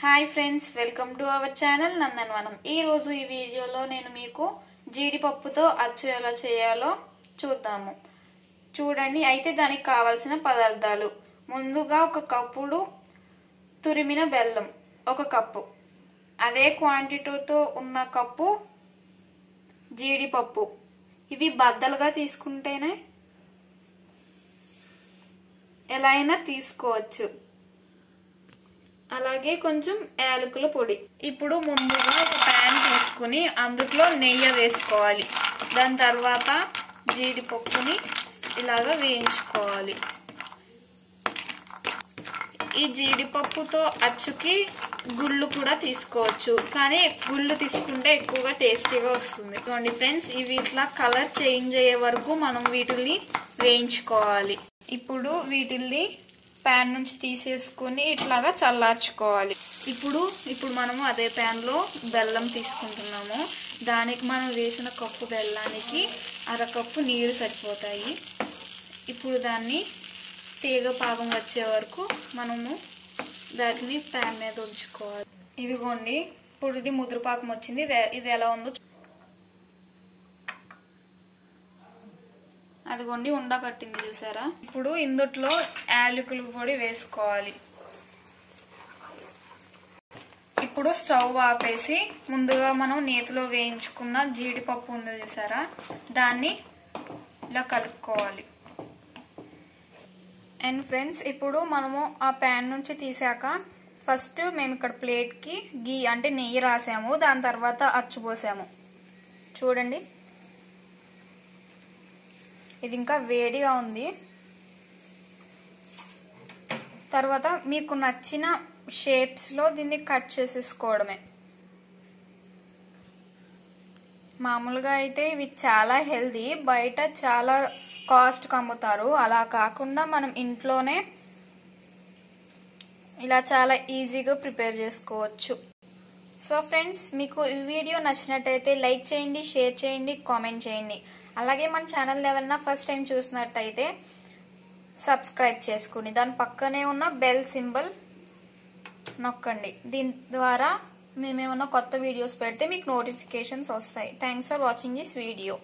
Hi friends welcome to our channel Nandanavanam ఈరోజు ఈ వీడియోలో నేను మీకు జీడిపప్పుతో అచ్చు ఎలా చేయాలో చూద్దాము. చూడండి అయితే దానికి కావాల్సిన పదార్థాలు. ముందుగా ఒక కప్పుడు తురిమిన బెల్లం ఒక కప్పు. అదే క్వాంటిటీతో ఉన్న కప్పు జీడిపప్పు. ఇవి బద్దలుగా తీసుకుంటేనే ఎలా అయినా తీసుకోవచ్చు. అలాగే కొంచెం యాలకుల పొడి. ఇప్పుడు ముందుగా ఒక ప్యాన్ తీసుకుని అందులో నెయ్యి వేసుకోవాలి. దాని తర్వాత జీడిపప్పుని ఇలాగ వేయించుకోవాలి. ఈ జీడిపప్పుతో అచ్చుకి గుళ్ళు కూడా తీసుకోవచ్చు. కానీ గుళ్ళు తీసుకుంటే ఎక్కువగా టేస్టీగా వస్తుంది. చూడండి ఫ్రెండ్స్ ఇవి ఇట్లా కలర్ చేంజ్ అయ్యే వరకు మనం వీటిల్ని వేయించుకోవాలి. ఇప్పుడు వీటిల్ని ప్యాన్ నుంచి తీసేసుకుని ఇట్లాగా చల్లార్చుకోవాలి. ఇప్పుడు ఇప్పుడు మనము అదే ప్యాన్లో బెల్లం తీసుకుంటున్నాము. దానికి మనం వేసిన కప్పు బెల్లానికి అరకప్పు నీరు సరిపోతాయి. ఇప్పుడు దాన్ని తీగ పాకం వచ్చే వరకు మనము దాటిని ప్యాన్ మీద ఉంచుకోవాలి. ఇదిగోండి ఇప్పుడు ఇది ముద్రపాకం వచ్చింది. ఇది ఎలా ఉందో అదిగోండి ఉండ కట్టింది చూసారా? ఇప్పుడు ఇందుట్లో యాలకుల పొడి వేసుకోవాలి. ఇప్పుడు స్టవ్ ఆపేసి ముందుగా మనం నేతిలో వేయించుకున్న జీడిపప్పు ఉంది చూసారా? దాన్ని ఇలా కలుపుకోవాలి. అండ్ ఫ్రెండ్స్ ఇప్పుడు మనము ఆ ప్యాన్ నుంచి తీసాక ఫస్ట్ మేము ఇక్కడ ప్లేట్కి గీ అంటే నెయ్యి రాసాము. దాని తర్వాత అచ్చుపోసాము చూడండి. ఇది ఇంకా వేడిగా ఉంది. తర్వాత మీకు నచ్చిన షేప్స్లో దీన్ని కట్ చేసేసుకోవడమే. మామూలుగా అయితే ఇవి చాలా హెల్దీ బయట చాలా కాస్ట్కి అమ్ముతారు. అలా కాకుండా మనం ఇంట్లోనే ఇలా చాలా ఈజీగా ప్రిపేర్ చేసుకోవచ్చు. సో ఫ్రెండ్స్ మీకు ఈ వీడియో నచ్చినట్టయితే లైక్ చేయండి షేర్ చేయండి కామెంట్ చేయండి. అలాగే మన ఛానల్ ఎవరైనా ఫస్ట్ టైం చూసినట్టయితే సబ్స్క్రైబ్ చేసుకోండి దాని పక్కనే ఉన్న బెల్ సింబల్ నొక్కండి. దీని ద్వారా మేమేమన్నా కొత్త వీడియోస్ పెడితే మీకు నోటిఫికేషన్స్ వస్తాయి. Thanks for watching this video